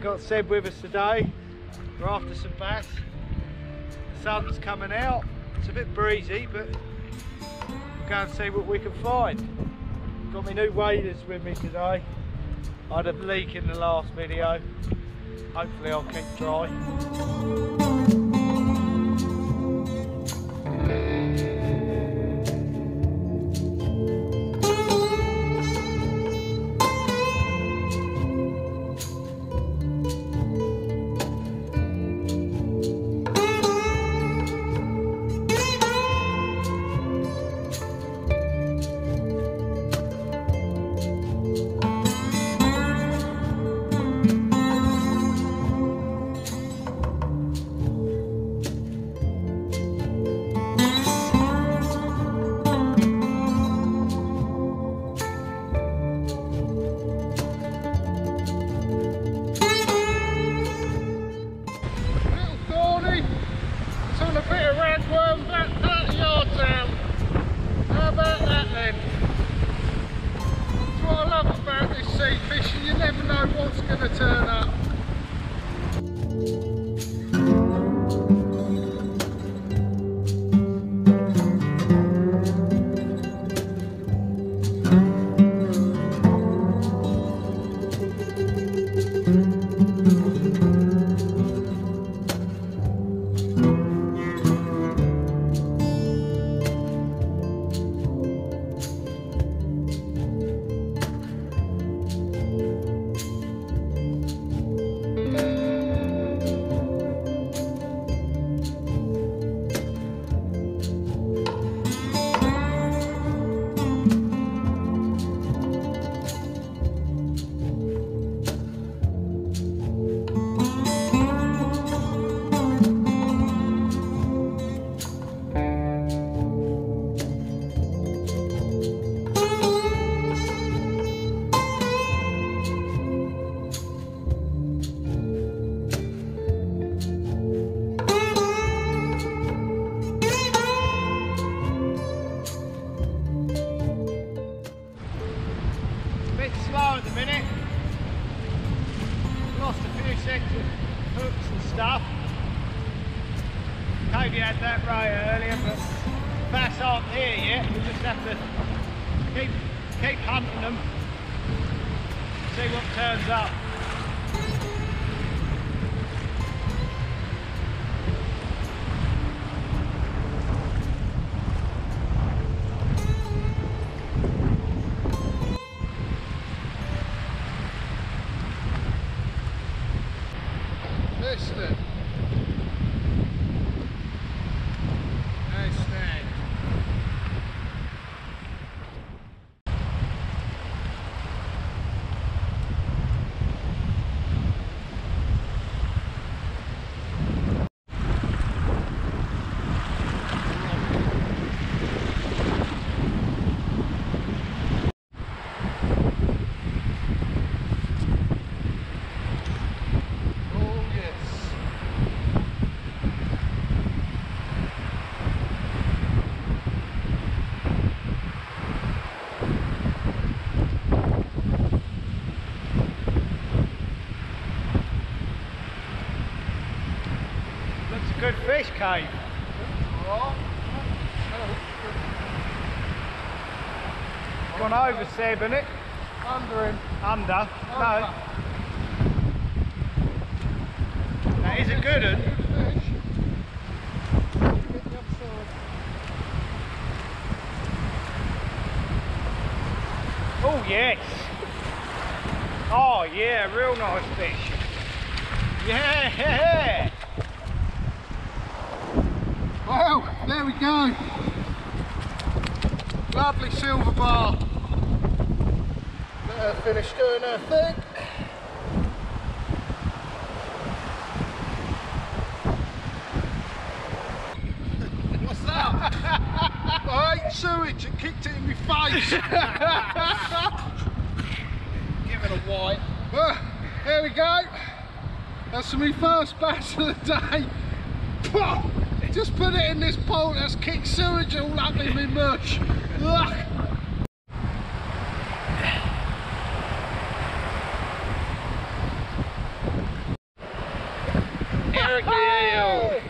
we've got Seb with us today. We're after some bass. The sun's coming out. It's a bit breezy, but we'll go and see what we can find. Got my new waders with me today. I had a leak in the last video. Hopefully I'll keep dry. Never know what's going to turn up. bit See what turns up. Missed it. Nice snag. Oh yes. Looks a good fish cave. Gone over Seb, innit? Under him. Under. No. That is a good one. Fish. Get the other side. Oh yes. Oh yeah, real nice fish. Yeah. Well, there we go. Lovely silver bar. Let her finish doing her thing. What's that? I ate sewage and kicked it in my face. Give it a white. Well, ah, here we go. That's my first bass of the day. Just put it in this pole that's kicked sewage all up in me merch. Ugh. Eric Neal.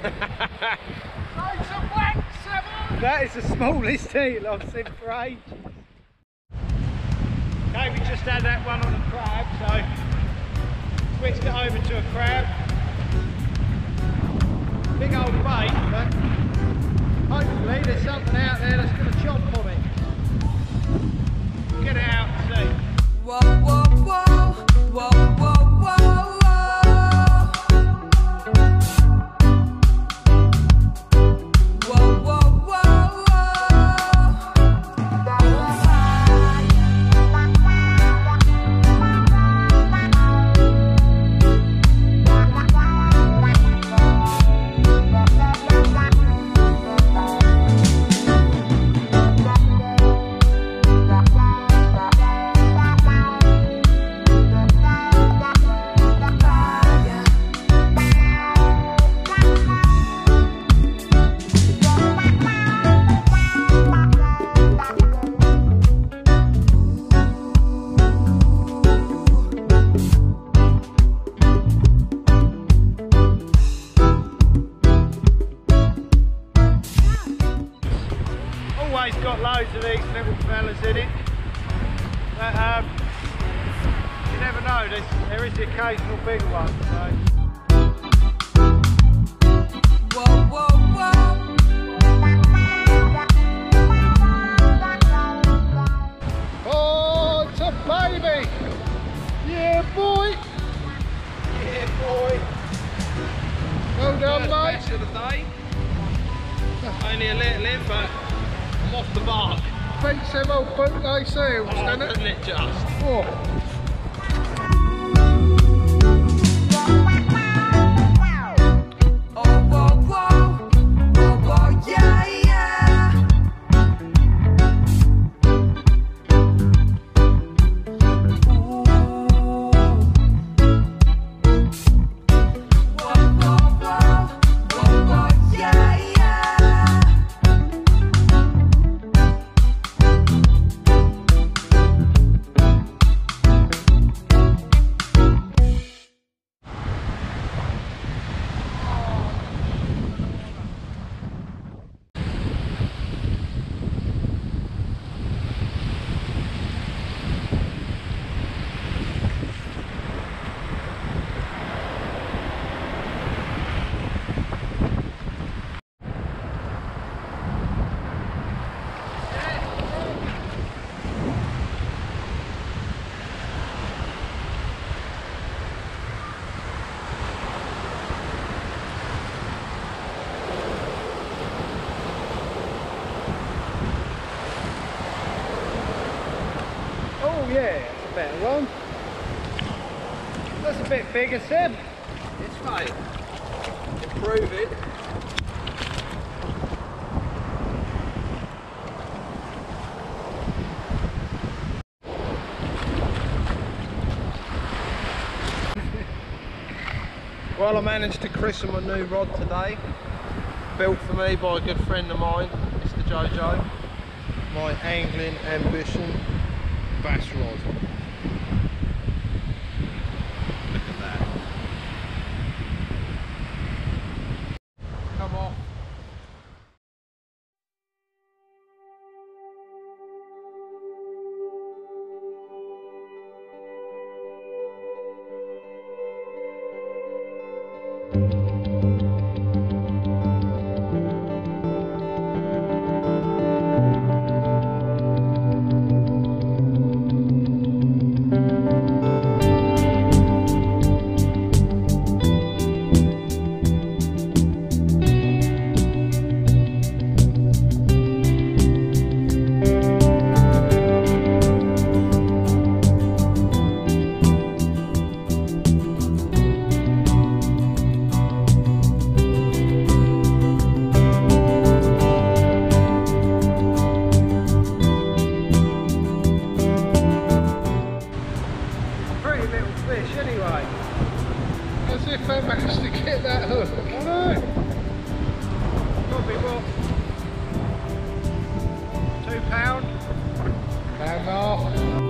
that is the smallest eel I've seen for ages. David just had that one on a crab, so switched it over to a crab. Big old bait, but hopefully there's something out there that's going to chomp on it. Big one. So. Oh, baby! Yeah, boy! Yeah, boy. Well done, mate. First of the day. Only a little in, but I'm off the mark. Beats them old bootleg seals, Oh, doesn't doesn't it? it just? Oh, Oh, yeah, that's a better one. That's a bit bigger, Seb. It's mate. Improving. well, I managed to christen my new rod today. Built for me by a good friend of mine, Mr. Jojo. My angling ambition bass rod. If they managed to get that hook. I what? Two pound? Pound and.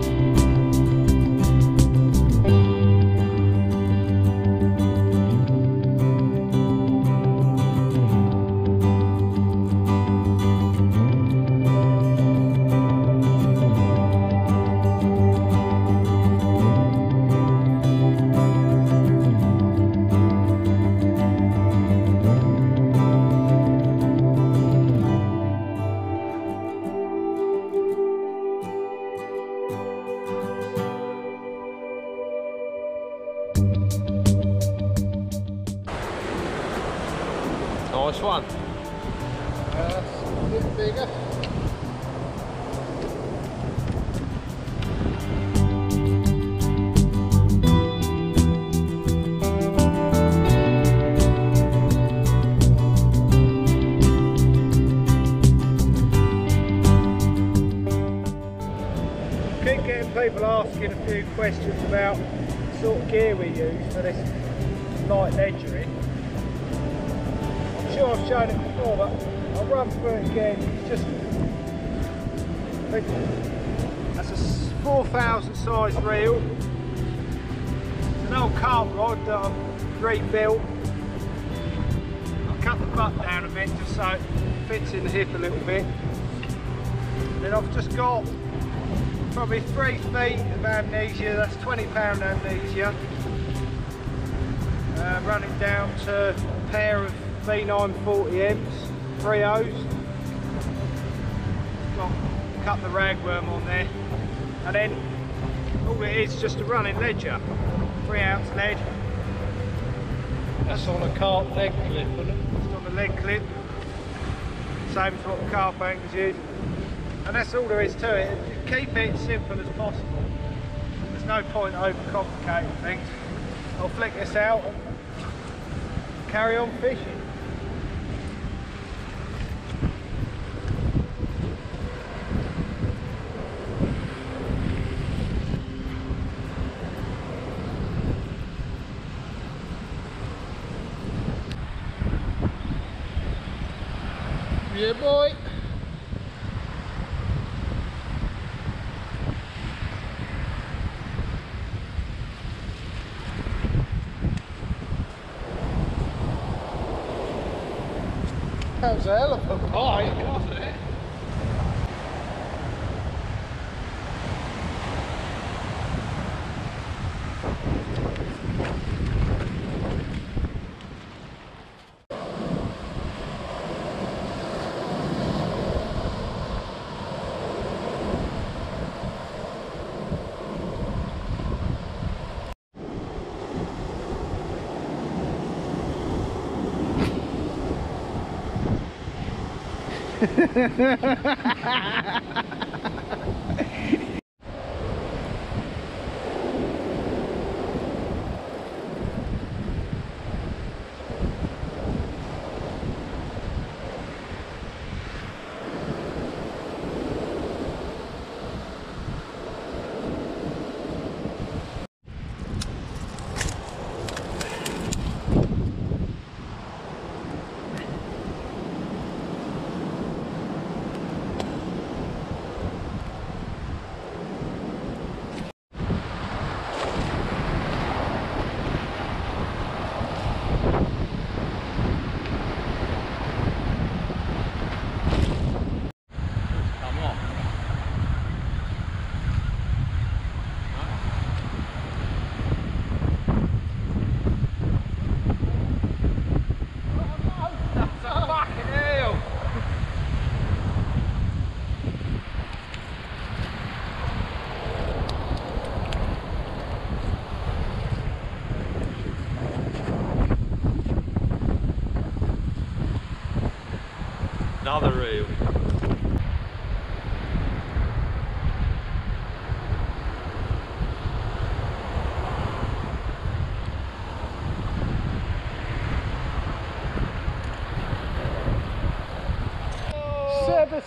People asking a few questions about the sort of gear we use for this light ledgering. I'm sure I've shown it before, but I'll run through it again. It's just that's a 4,000 size reel. It's an old carp rod that I've rebuilt. I cut the butt down a bit just so it fits in the hip a little bit. Then I've just got probably three feet of amnesia, that's 20 pound amnesia. Uh, running down to a pair of V940Ms, three O's. Got cut the ragworm on there. And then all it is just a running ledger, three ounce lead. That's on a carp lead clip, isn't it? Just on the lead clip. Same as what the car bankers use. And that's all there is to it. Keep it simple as possible. There's no point overcomplicating things. I'll flick this out and carry on fishing. Yeah, boy. That was a hell of a bite, wasn't it? Another reel. Seb,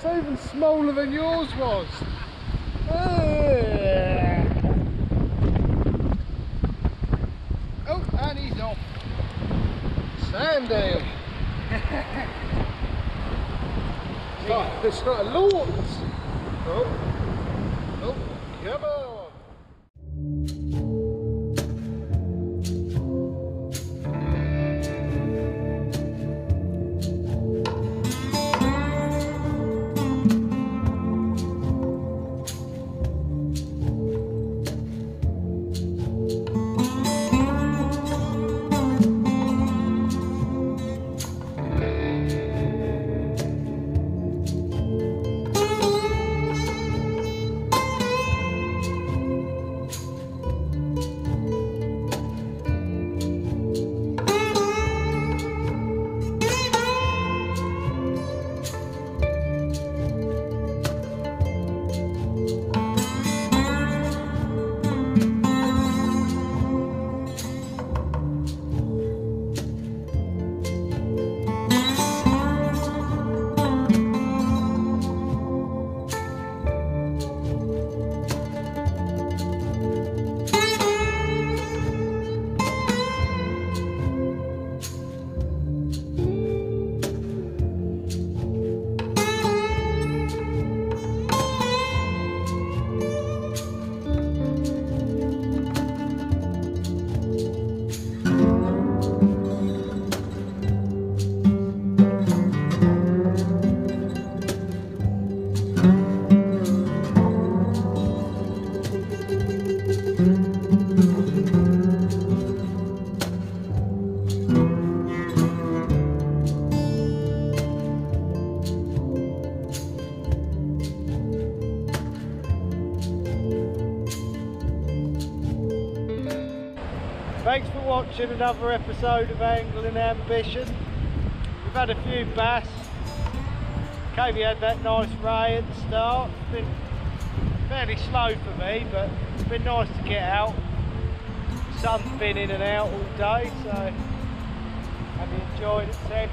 it's even smaller than yours was. Oh, and he's off. Sandale. like, it's like a Lord's. Oh. Oh, come on. Another episode of Angling Ambition. We've had a few bass. Kavy had that nice ray at the start. It's been fairly slow for me, but it's been nice to get out. Sun's been in and out all day, so have you enjoyed it, Seb?